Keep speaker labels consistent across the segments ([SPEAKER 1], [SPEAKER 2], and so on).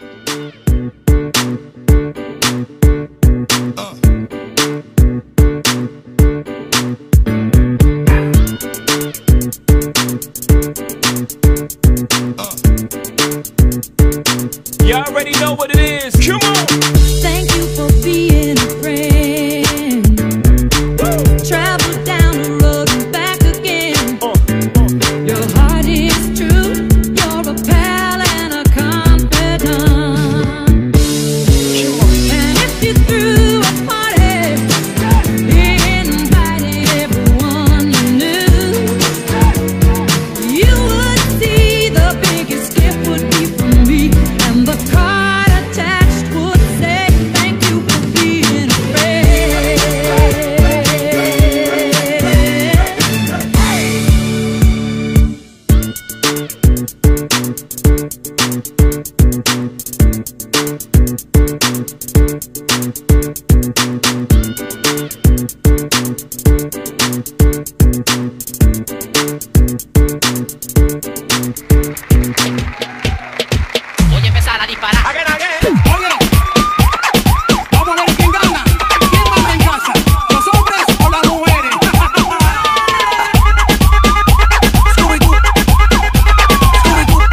[SPEAKER 1] You already know what it is. Come on.
[SPEAKER 2] Voy a empezar a disparar.
[SPEAKER 3] Vamos a ver quién gana. ¿Quién manda en casa? ¿Los hombres o las mujeres? Scooby-Doo. Scooby-Doo. Scooby-Doo.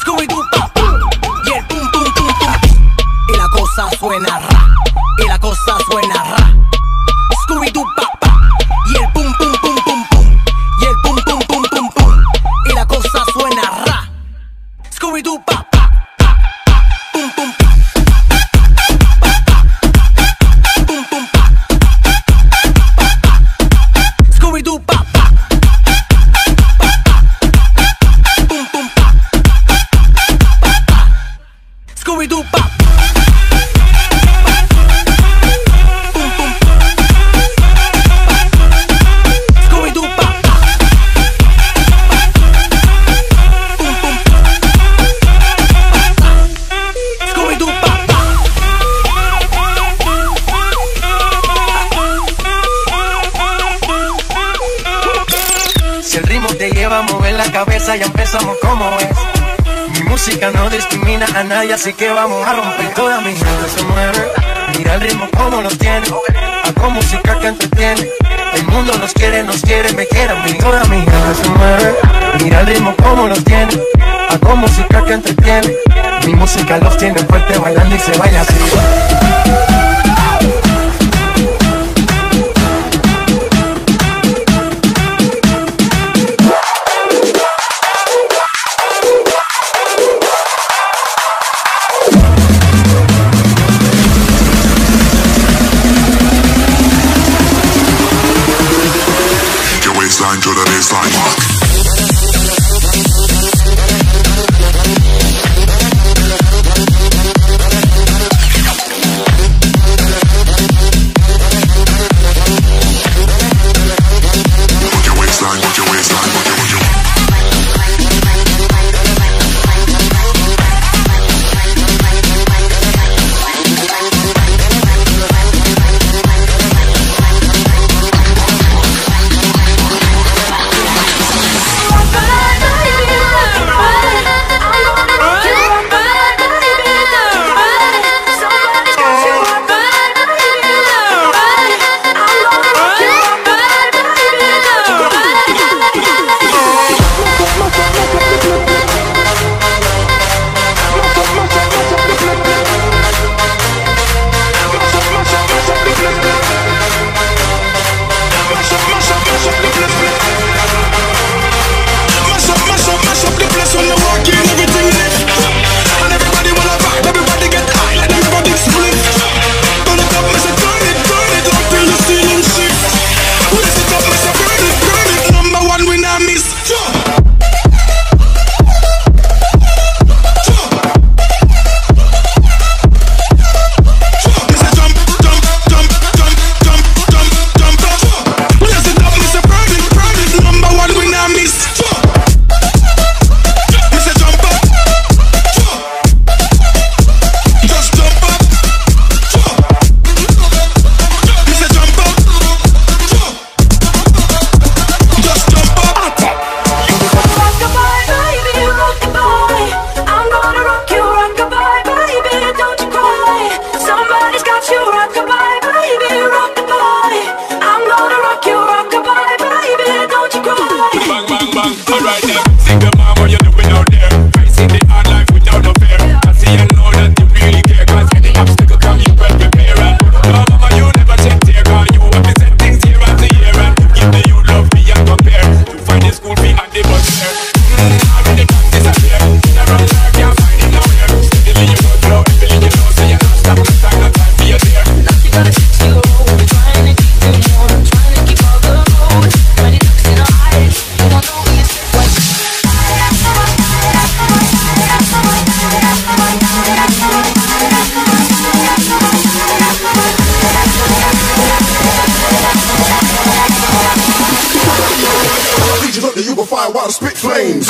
[SPEAKER 3] Scooby-Doo. Scooby-Doo. Y la cosa suena ra. Cosa suena ra. Scooby-Doo, papá. Y el pum, pum, pum, pum, pum. Y el pum, pum, pum, pum, pum. Y la cosa suena ra. Scooby-Doo, pa, pa, pa, pa,
[SPEAKER 4] ya empezamos como es. Mi música no discrimina a nadie, así que vamos a romper. Toda mi gente se mueve. Mira el ritmo como lo tiene. Hago música que entretiene. El mundo nos quiere, nos quiere, me quiere a. Toda mi gente se mueve. Mira el ritmo como lo tiene. Hago música que entretiene. Mi música los tiene fuerte bailando y se baila así.
[SPEAKER 5] Waistline to the baseline.
[SPEAKER 6] you can find
[SPEAKER 7] while I spit flames.